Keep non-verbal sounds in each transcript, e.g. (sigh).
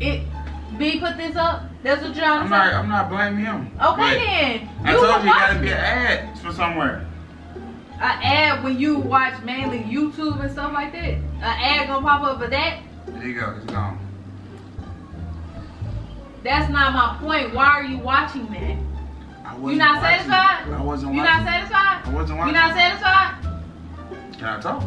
It B put this up. That's what you're trying I'm not. I'm not blaming him. Okay But then. I You told was you, gotta be an ad for somewhere. An ad when you watch mainly YouTube and stuff like that. An ad gonna pop up for that. There you go. It's gone. That's not my point. Why are you watching that? You wasn't watching satisfied? I wasn't You watching. not satisfied? I wasn't You watching. not satisfied? Can I talk?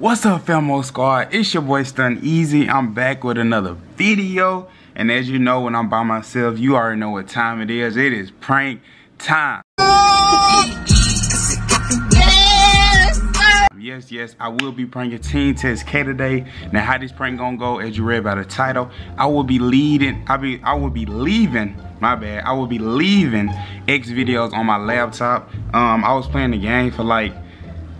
What's up, FAMO Squad? It's your boy StuntEazzy. I'm back with another video. And as you know, when I'm by myself, you already know what time it is. It is prank time. Yes, yes, I will be pranking Teen Test K today. Now, how this prank gonna go? As you read by the title, I will be leading. I be. I will be leaving. My bad. I will be leaving X videos on my laptop. Um, I was playing the game for like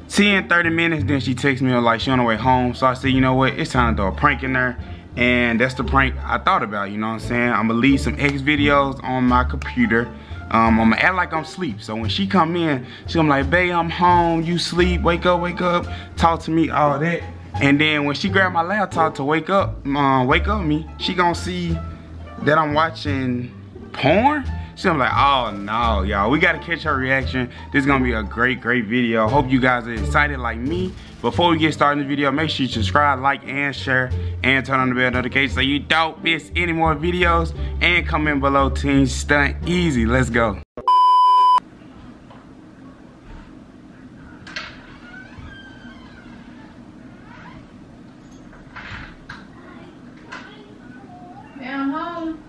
10, 30 minutes. Then she texted me like she on her way home. So I said, you know what? It's time to throw a prank in there. And that's the prank I thought about. You know what I'm saying? I'm gonna leave some X videos on my computer. Um, I'm gonna act like I'm asleep. So when she come in, she be like, babe, I'm home. You sleep. Wake up, wake up. Talk to me, all that. And then when she grab my laptop to wake up, uh, wake up me, she gonna see that I'm watching porn. She's gonna be like, oh no, y'all. We gotta catch her reaction. This is gonna be a great, great video. Hope you guys are excited like me. Before we get started in the video, make sure you subscribe, like, and share, and turn on the bell notification so you don't miss any more videos. And comment below Team StuntEazzy. Let's go. Yeah, I'm home.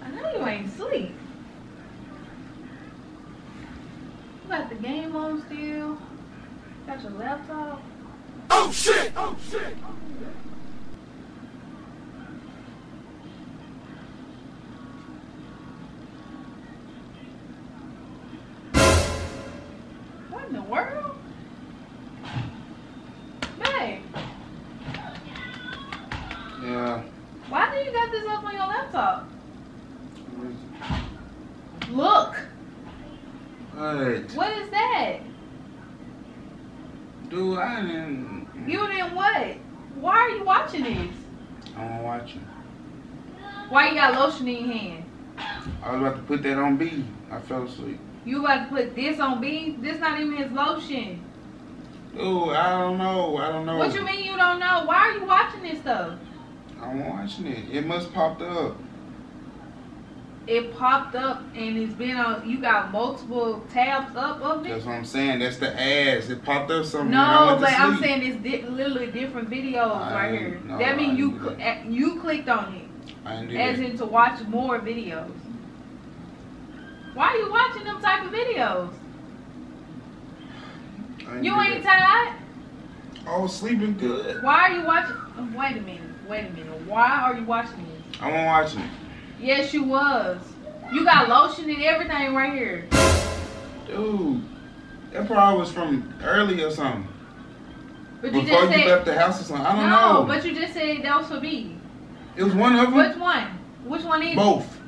I know you ain't sleep. You got the game on still. Got your laptop. Oh shit! Oh shit! What in the world? Babe, Yeah. why do you got this up on your laptop? Look, What? what is that? Dude, I didn't. You didn't what? Why are you watching this? I wanna watch it. Why you got lotion in your hand? I was about to put that on B. I fell asleep. You about to put this on B? This not even his lotion. Dude, I don't know. I don't know. What you mean you don't know? Why are you watching this stuff? I'm watching it. It must popped up. It popped up and it's been on. You got multiple tabs up of it. That's what I'm saying. That's the ads. It popped up I No, but I'm saying it's di- literally different videos I right here. no, that means you cl- eh, you clicked on it as that. in to watch more videos. Why are you watching them type of videos? You ain't tired? I was sleeping good. Why are you watching? Wait a minute. Wait a minute. Why are you watching this? I wasn't watching it. Yes, you was. You got lotion and everything right here. Dude, that probably was from early or something. But you Before just you said left the house or something. I don't no. know. But you just said that was for me. it was one of them. Which one? Which one is? Both.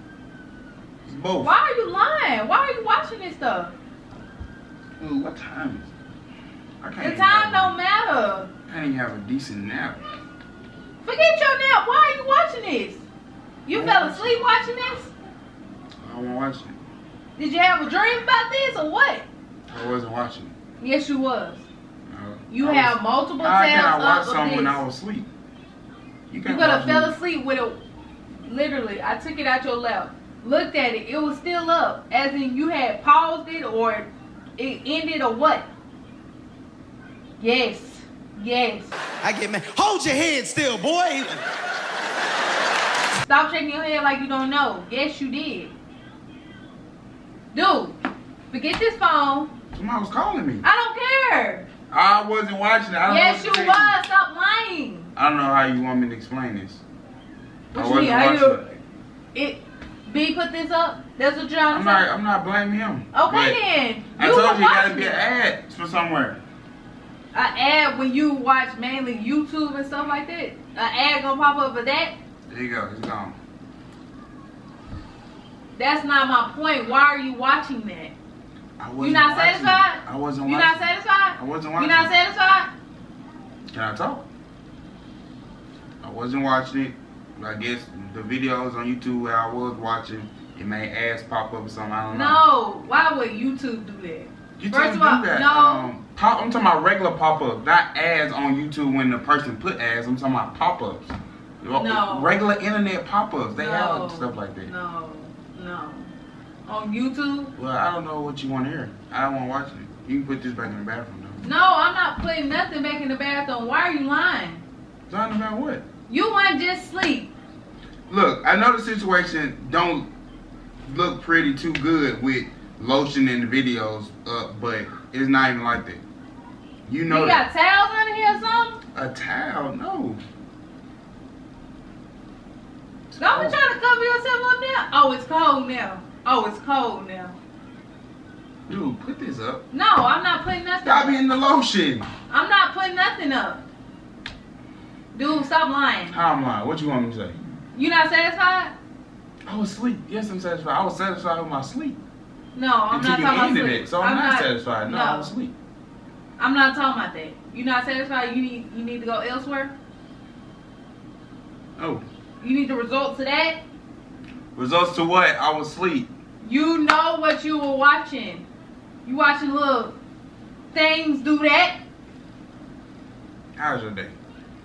It's both. Why are you lying? Why are you watching this stuff? Dude, what time is it? I can't The time don't matter. I even have a decent nap. Forget your nap. Why are you watching this? You fell asleep watching this? I wasn't watching it. Did you have a dream about this or what? I wasn't watching it. Yes, you was. No. You I have was- multiple How can I tabs watch something when I was asleep? You You can't could have fell asleep with it. Literally, I took it out your lap, looked at it. It was still up, as in you had paused it or it ended or what? Yes, yes. I get mad. Hold your head still, boy. Stop shaking your head like you don't know. Yes, you did. Dude, forget this phone. Somebody was calling me. I don't care. I wasn't watching it. I don't Yes, know you was. Stop lying. I don't know how you want me to explain this. What I you mean? wasn't How you? watching It. B put this up. That's what you're I'm not. I'm not blaming him. Okay But then. I You told you, it gotta be an ad for somewhere. An ad when you watch mainly YouTube and stuff like that. An ad gonna pop up for that. There you go. It's gone. That's not my point. Why are you watching that? I You wasn't not watching satisfied? I wasn't watching. You not satisfied? I wasn't watching. You not satisfied? Can I talk? I wasn't watching it. I guess the videos on YouTube where I was watching, it made ads pop up or something. I don't know. No. Why would YouTube do that? You First of all, that. no. Um, pop, I'm talking about regular pop ups, not ads on YouTube when the person put ads. I'm talking about pop ups. No. Regular internet pop ups. They no. have stuff like that. No. No. On YouTube? Well, I don't know what you want to hear. I don't want to watch it. You can put this back in the bathroom though. No, I'm not putting nothing back in the bathroom. Why are you lying? Talking about what? You want to just sleep. Look, I know the situation don't look pretty too good with lotion in the videos up, but it's not even like that. You know you that. got towels under here or something? a towel? No. Don't be trying to cover yourself up now. Oh, it's cold now. Oh, it's cold now. Dude, put this up. No, I'm not putting nothing Stop up. eating the lotion. I'm not putting nothing up. Dude, stop lying. How am I? What you want me to say? You not satisfied? I was asleep. Yes, I'm satisfied. I was satisfied with my sleep. No, I'm Until not talking about sleep. it, so I'm, not, satisfied. No, I was asleep. I'm not talking about that. You not satisfied? You need you need to go elsewhere. Oh. You need the results to that. Results to what? I was asleep. You know what you were watching. You watching little things do that. How's your day?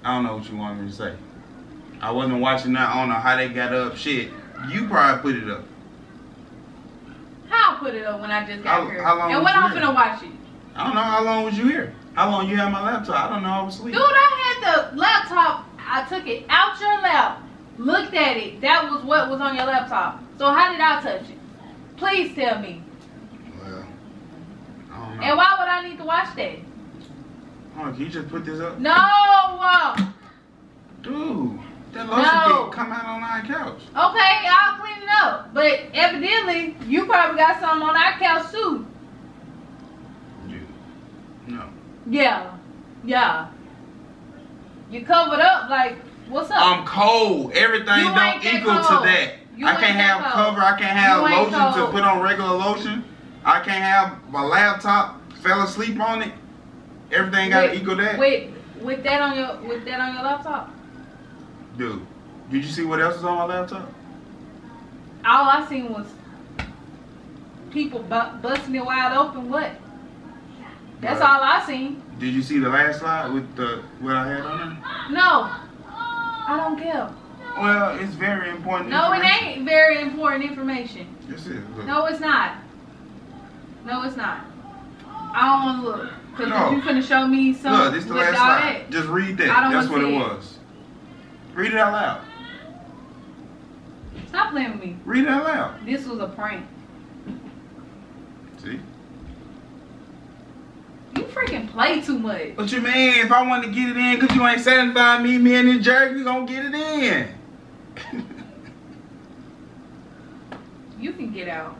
I don't know what you want me to say. I wasn't watching that. I don't know how they got up. Shit. You probably put it up. How I put it up when I just got How- here? how long and when I'm here? finna watch it. I don't know how long was you here. How long you had my laptop? I don't know. I was asleep. Dude, I had the laptop. I took it out your lap, looked at it. That was what was on your laptop. So how did I touch it? Please tell me. Well, I don't know. And why would I need to watch that? On, can you just put this up? No. Dude, that lotion No. come out on our couch. Okay, I'll clean it up. But evidently, you probably got something on our couch too. Dude. No. Yeah. Yeah. You covered up like, what's up? I'm cold. Everything You don't equal to that. You I can't have cold. cover. I can't have You lotion to put on regular lotion. I can't have my laptop. Fell asleep on it. Everything got to equal that. Wait, with that on your with that on your laptop. Dude, did you see what else is on my laptop? All I seen was people bu- busting it wide open. What? That's Right. all I seen. Did you see the last slide with the what I had on it? No, I don't care. Well, it's very important. No, it ain't very important information. Yes, it is. Look. No, it's not. No, it's not. I don't want to look. Because No. you finna show me some. Look, this the last slide. that. Just read I that. don't That's what it. was. Read it out loud. Stop playing with me. Read it out loud. This was a prank. See? Freaking play too much. What you mean? If I want to get it in, cause you ain't satisfied me, me and this jerk, we gonna get it in. (laughs) You can get out.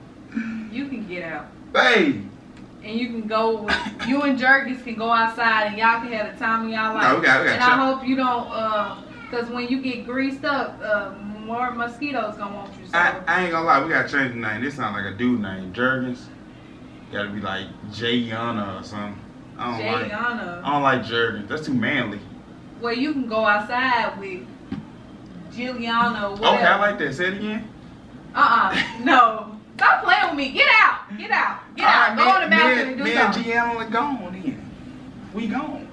You can get out. Hey, And you can go with, you and Jergens can go outside and y'all can have a time of y'all life. No, we got- we got and. I hope you don't, uh, cause when you get greased up, uh, more mosquitoes gonna want you. So I, I ain't gonna lie, we gotta change the name. This sound like a dude name, Jergens. Gotta be like Jayana or something. I don't like. Jayana. I don't like Jergens. That's too manly. Well, you can go outside with Giuliano. Whatever. Okay, I like that. Say it again. Uh uh (laughs) No. Stop playing with me. Get out. Get out. Get out. All Go right, on the me- balcony and do me and something. GM are gone then. We gone.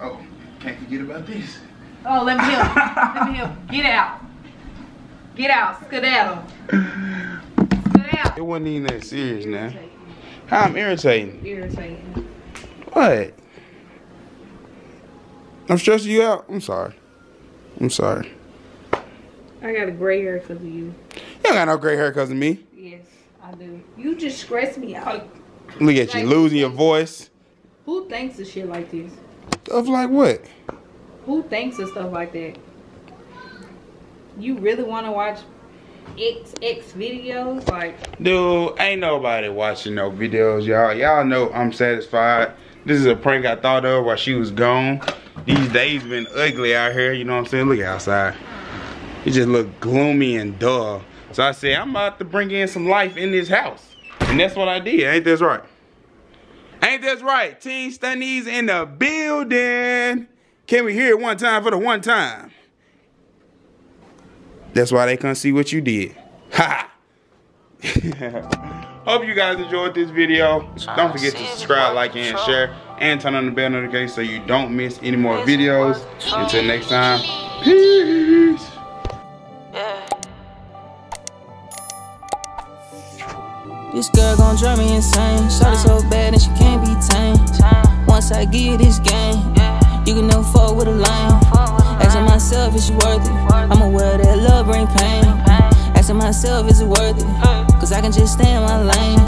Oh, can't forget about this. Oh, let me help. let me help. (laughs) Get out. Get out. Skedaddle. (sighs) Skedaddle. It wasn't even that serious now. How I'm irritating. Irritating. What? I'm stressing you out. I'm sorry. I'm sorry. I got a gray hair because of you. You don't got no gray hair because of me. Yes, I do. You just stress me out. Look at you losing your voice. Who thinks of shit like this? Of like what? Who thinks of stuff like that? You really want to watch XX videos? Like, Dude, ain't nobody watching no videos, y'all. Y'all know I'm satisfied. This is a prank I thought of while she was gone. These days been ugly out here, you know what I'm saying? Look outside. It just look gloomy and dull. So I said, I'm about to bring in some life in this house. And that's what I did. Ain't this right? Ain't this right? Team Stunnies in the building. Can we hear it one time for the one time? That's why they couldn't see what you did. Ha! (laughs) Hope you guys enjoyed this video. Don't forget to subscribe, like, and share. And turn on the bell notification so you don't miss any more videos. Until next time, peace. This girl gon' drive me insane. Shot it so bad and she can't be tamed. Once I give you this game, you can never fall with a lamb. Asking myself, is she worth it? I'm aware that love bring pain. Asking myself, is it worth it? Cause I can just stay in my lane.